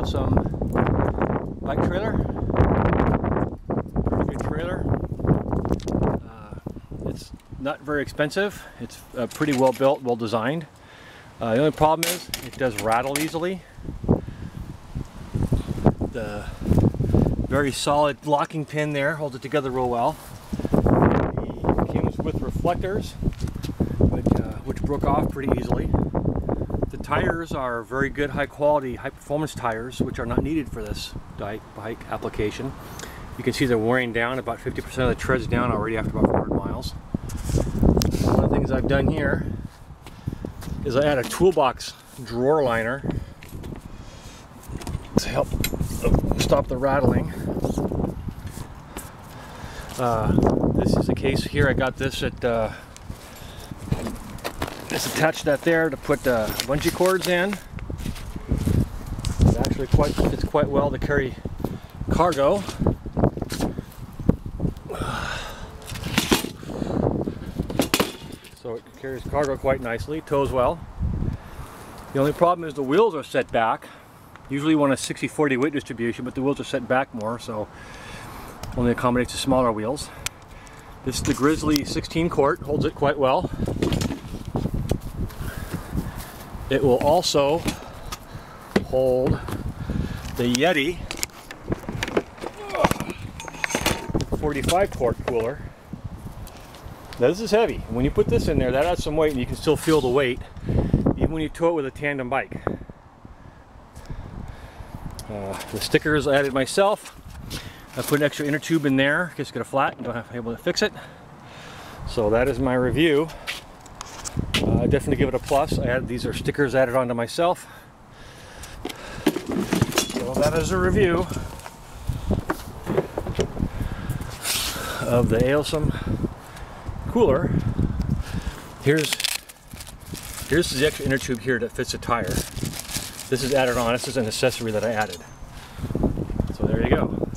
Aosom bike trailer. Pretty good trailer. Uh, it's not very expensive. It's uh, pretty well built, well designed. Uh, the only problem is it does rattle easily. The very solid locking pin there holds it together real well. It comes with reflectors, which, uh, which broke off pretty easily. Tires are very good, high quality, high performance tires, which are not needed for this bike application. You can see they're wearing down, about 50% of the treads down already after about 400 miles. One of the things I've done here is I add a toolbox drawer liner to help stop the rattling. Uh, this is a case here. I got this at uh, just attached that there to put uh, bungee cords in. It actually quite fits quite well to carry cargo. So it carries cargo quite nicely, tows well. The only problem is the wheels are set back. Usually you want a 60-40 weight distribution, but the wheels are set back more, so only accommodates the smaller wheels. This is the Grizzly 16 quart, holds it quite well. It will also hold the Yeti 45 quart cooler now this is heavy. When you put this in there, that adds some weight and you can still feel the weight, even when you tow it with a tandem bike. Uh, the stickers I added myself. I put an extra inner tube in there in case it got a flat and don't have to be able to fix it. So that is my review. Uh, I definitely give it a plus. I added these are stickers added onto myself. So that is a review of the Aosom cooler, here's here's the extra inner tube here that fits the tire. This is added on. This is an accessory that I added. So there you go.